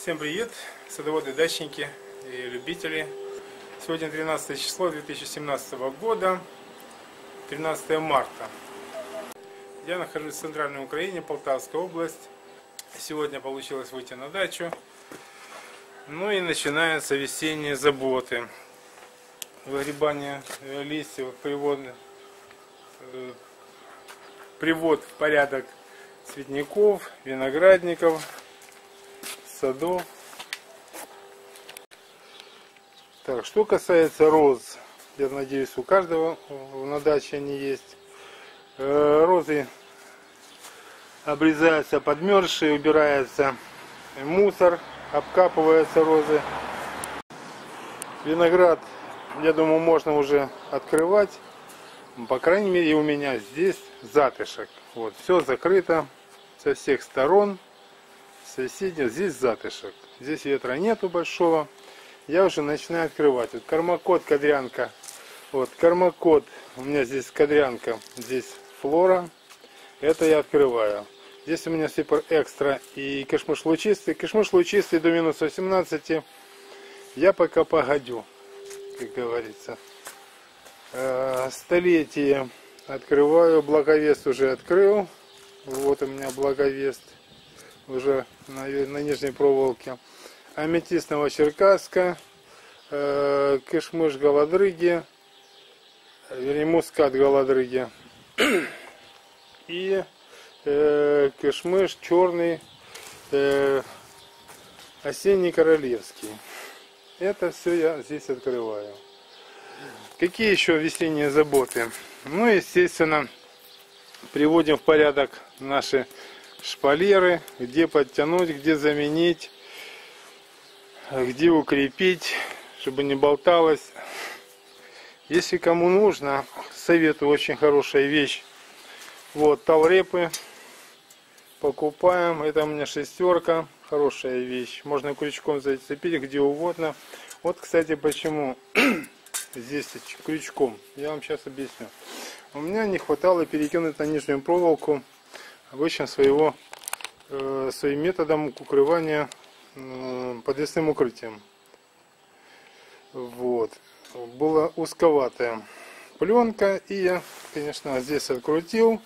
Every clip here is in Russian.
Всем привет, садоводы, дачники и любители. Сегодня 13 число 2017 года, 13 марта. Я нахожусь в центральной Украине, Полтавская область. Сегодня получилось выйти на дачу. Ну и начинаются весенние заботы. Выгребание э, листьев, привод, э, привод в порядок цветников, виноградников, садов. Так, что касается роз, я надеюсь, у каждого на даче они есть. Э, розы обрезаются подмерзшие, убирается мусор, обкапываются розы. Виноград, я думаю, можно уже открывать. По крайней мере, у меня здесь затышек. Вот, все закрыто со всех сторон соседних. Здесь затышек. Здесь ветра нету большого. Я уже начинаю открывать. Вот кормокод, кадрянка. Вот кормокод. У меня здесь кадрянка. Здесь флора. Это я открываю. Здесь у меня супер экстра и кишмыш лучистый. Кишмыш лучистый до минус 18. Я пока погодю, как говорится. Э, столетие открываю. Благовест уже открыл. Вот у меня благовест уже на, на нижней проволоке. Аметистного черкаска, э, кишмыш голодрыги, вернее мускат голодрыги и э, кишмыш черный э, осенний королевский. Это все я здесь открываю. Какие еще весенние заботы? Ну, естественно, приводим в порядок наши шпалеры, где подтянуть, где заменить, где укрепить, чтобы не болталось. Если кому нужно, советую, очень хорошая вещь. Вот, талрепы покупаем. Это у меня шестерка, хорошая вещь. Можно крючком зацепить где угодно. Вот, кстати, почему здесь крючком. Я вам сейчас объясню. У меня не хватало перекинуть на нижнюю проволоку обычно своего, своим методом укрывания подвесным укрытием. Вот. Была узковатая пленка. И я, конечно, здесь открутил.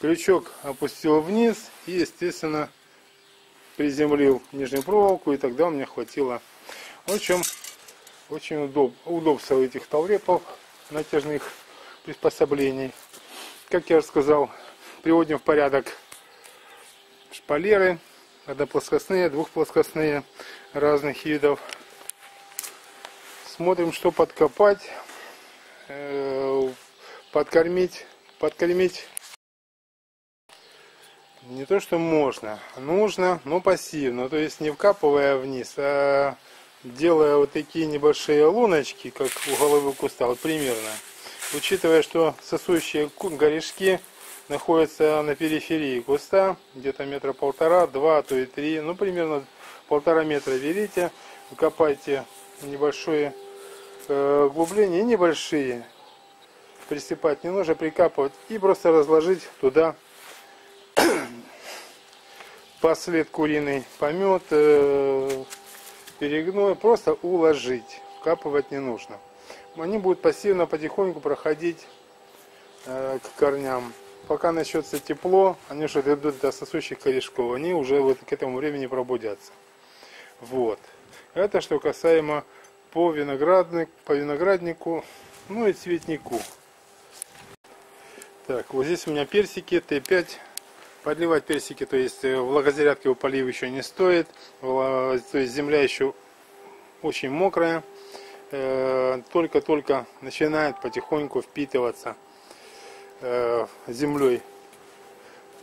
Крючок опустил вниз. И, естественно, приземлил нижнюю проволоку. И тогда меня хватило. В общем, очень удоб, удобство этих таврепов натяжных приспособлений. Как я уже сказал, приводим в порядок шпалеры, одноплоскостные, двухплоскостные разных видов. Смотрим, что подкопать, э, подкормить, подкормить. Не то, что можно, нужно, но пассивно. То есть не вкапывая вниз, а делая вот такие небольшие луночки, как у головы куста, вот примерно. Учитывая, что сосущие корешки находится на периферии куста, где-то метра полтора, два, а то и три, ну примерно полтора метра берите, выкопайте небольшое э, углубление, небольшие, присыпать не нужно, прикапывать и просто разложить туда послед куриный помет, э, перегной, просто уложить, вкапывать не нужно. Они будут пассивно потихоньку проходить э, к корням пока начнется тепло, они уже дойдут до сосущих корешков, они уже вот к этому времени пробудятся. Вот. Это что касаемо по, виноградник, по винограднику, ну и цветнику. Так, вот здесь у меня персики Т5. Подливать персики, то есть э, влагозарядки у полив еще не стоит. То есть земля еще очень мокрая. Э, только-только начинает потихоньку впитываться э, землей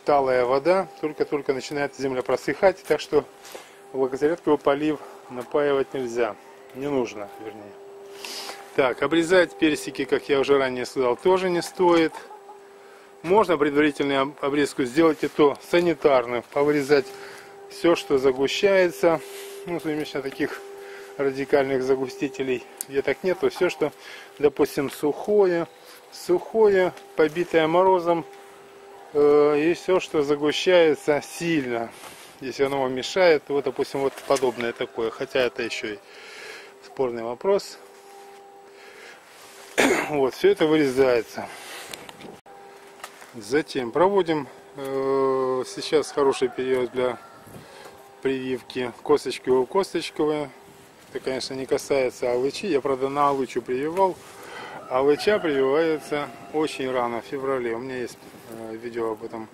талая вода, только-только начинает земля просыхать, так что влагозарядковый полив напаивать нельзя, не нужно, вернее. Так, обрезать персики, как я уже ранее сказал, тоже не стоит. Можно предварительную обрезку сделать и то санитарно, повырезать все, что загущается. Ну, примерно таких радикальных загустителей где так нету. Все, что, допустим, сухое, сухое, побитое морозом, э, и все, что загущается сильно. Если оно вам мешает, вот, допустим, вот подобное такое. Хотя это еще и спорный вопрос. Вот, все это вырезается. Затем проводим э, сейчас хороший период для прививки косточково-косточковые. Это, конечно, не касается алычи. Я, правда, на алычу прививал. Алыча прививается очень рано, в феврале. У меня есть э, видео об этом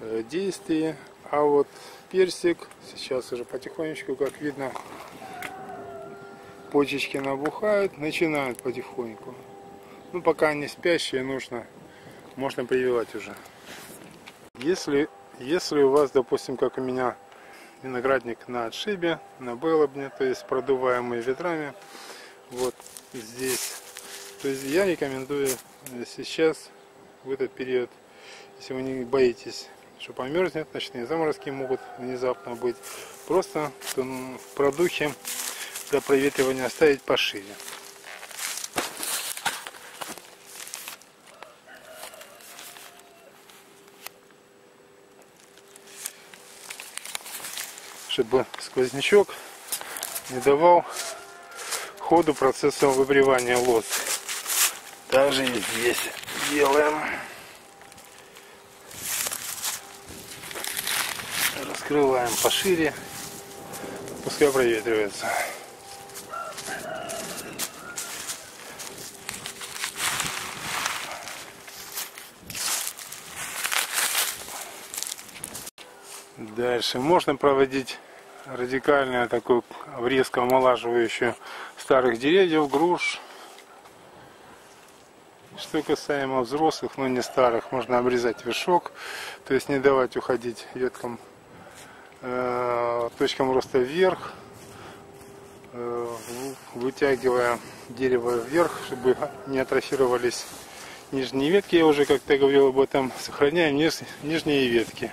э, действии. А вот персик сейчас уже потихонечку, как видно, почечки набухают, начинают потихоньку. Ну, пока они спящие, нужно, можно прививать уже. Если, если у вас, допустим, как у меня, виноградник на отшибе, на белобне, то есть продуваемый ветрами, вот здесь, то есть я рекомендую сейчас, в этот период, если вы не боитесь что померзнет, ночные заморозки могут внезапно быть. Просто в продухе для проветривания оставить пошире. чтобы сквознячок не давал ходу процессу выбривания лоз. Также и здесь делаем. Раскрываем пошире, пускай проветривается. Дальше можно проводить радикальную такую врезку омолаживающую старых деревьев, груш. Что касаемо взрослых, но не старых, можно обрезать вершок, то есть не давать уходить веткам Э, точкам роста вверх, э, вытягивая дерево вверх, чтобы не атрофировались нижние ветки. Я уже как-то говорил об этом. Сохраняем нижние ветки.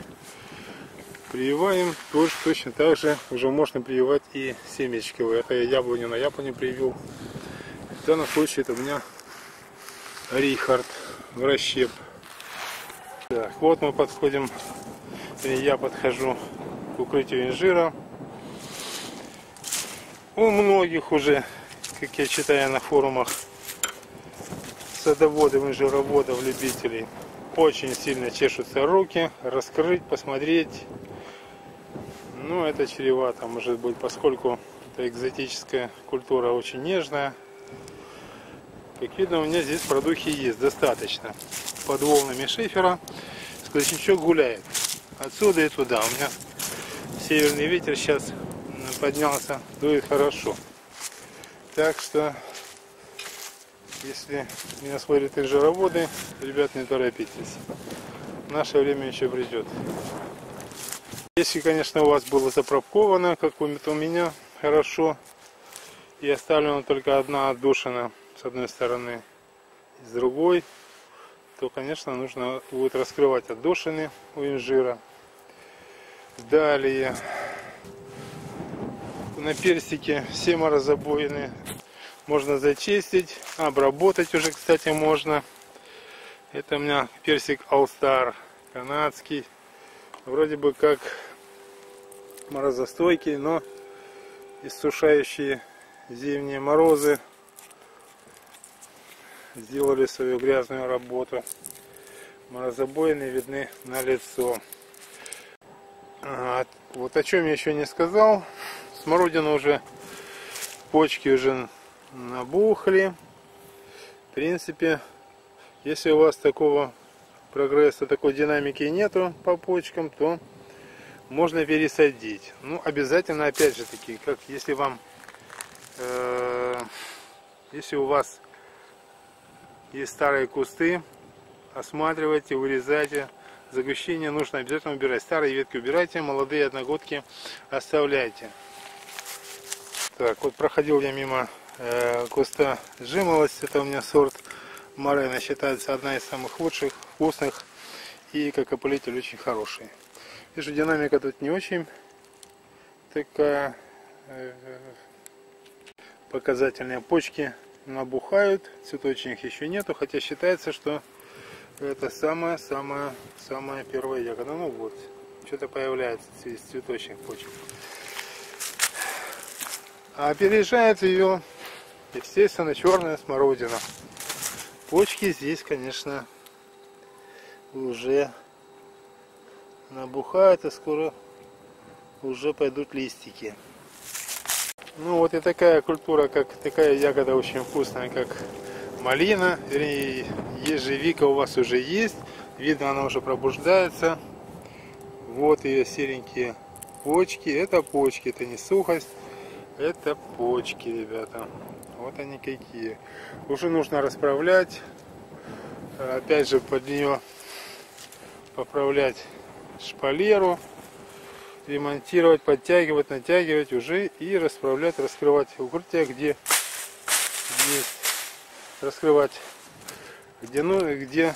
Прививаем тоже точно так же. Уже можно прививать и семечковые. Это я яблоню на яблоне привил. В данном случае это у меня Рихард в расщеп. Так, вот мы подходим, я подхожу к укрытию инжира. У многих уже, как я читаю на форумах, садоводов, инжироводов, любителей, очень сильно чешутся руки, раскрыть, посмотреть. Ну, это чревато, может быть, поскольку это экзотическая культура очень нежная. Как видно, у меня здесь продухи есть достаточно. Под волнами шифера сквознячок гуляет. Отсюда и туда. У меня северный ветер сейчас поднялся, дует хорошо. Так что, если меня смотрят инжироводы, ребят, не торопитесь. Наше время еще придет. Если, конечно, у вас было запробковано, как у меня, хорошо, и оставлена только одна отдушина с одной стороны и с другой, то, конечно, нужно будет раскрывать отдушины у инжира Далее на персике все морозобоины можно зачистить, обработать уже, кстати, можно. Это у меня персик Star канадский. Вроде бы как морозостойкий, но иссушающие зимние морозы сделали свою грязную работу. Морозобоины видны на лицо. А, вот о чем я еще не сказал. Смородина уже, почки уже набухли. В принципе, если у вас такого прогресса, такой динамики нету по почкам, то можно пересадить. Ну, обязательно, опять же таки, как если вам, э, если у вас есть старые кусты, осматривайте, вырезайте Загущение нужно обязательно убирать. Старые ветки убирайте, молодые одногодки оставляйте. Так, вот проходил я мимо э, куста жимолость. Это у меня сорт Морена. Считается одна из самых лучших, вкусных. И как опылитель очень хороший. Вижу, динамика тут не очень такая э, показательные почки набухают, цветочных еще нету, хотя считается, что это самая-самая-самая первая ягода. Ну вот, что-то появляется из цветочных почек. А опережает ее, естественно, черная смородина. Почки здесь, конечно, уже набухают, и скоро уже пойдут листики. Ну вот и такая культура, как такая ягода очень вкусная, как малина, вернее, ежевика у вас уже есть. Видно, она уже пробуждается. Вот ее серенькие почки. Это почки, это не сухость. Это почки, ребята. Вот они какие. Уже нужно расправлять. Опять же, под нее поправлять шпалеру ремонтировать, подтягивать, натягивать уже и расправлять, раскрывать укрытие, где есть раскрывать, где, ну, где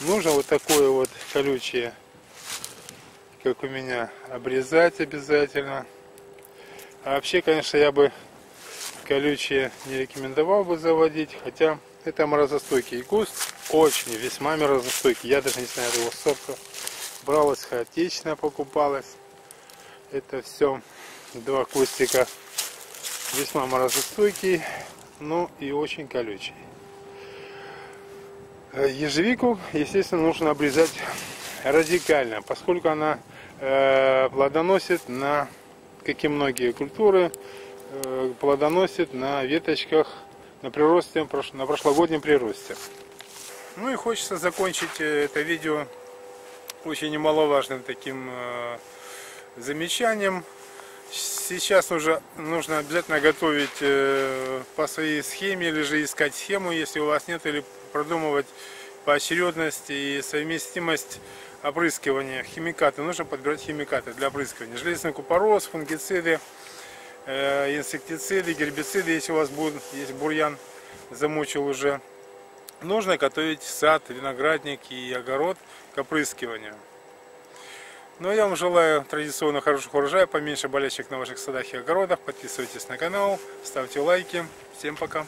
нужно вот такое вот колючее, как у меня, обрезать обязательно. А вообще, конечно, я бы колючие не рекомендовал бы заводить, хотя это морозостойкий куст, очень, весьма морозостойкий. Я даже не знаю его сорта. Бралась хаотично, покупалась. Это все два кустика весьма морозостойкий, но и очень колючий. Э, ежевику, естественно, нужно обрезать радикально, поскольку она э, плодоносит на, как и многие культуры, э, плодоносит на веточках на приросте, на прошлогоднем приросте. Ну и хочется закончить э, это видео очень немаловажным таким э, замечанием. Сейчас уже нужно обязательно готовить э, по своей схеме, или же искать схему, если у вас нет, или продумывать поочередность и совместимость опрыскивания. Химикаты. Нужно подбирать химикаты для опрыскивания. Железный купорос, фунгициды, э, инсектициды, гербициды, если у вас будет, есть бурьян, замучил уже. Нужно готовить сад, виноградник и огород к опрыскиванию. Ну, я вам желаю традиционно хороших урожая, поменьше болячек на ваших садах и огородах. Подписывайтесь на канал, ставьте лайки. Всем пока!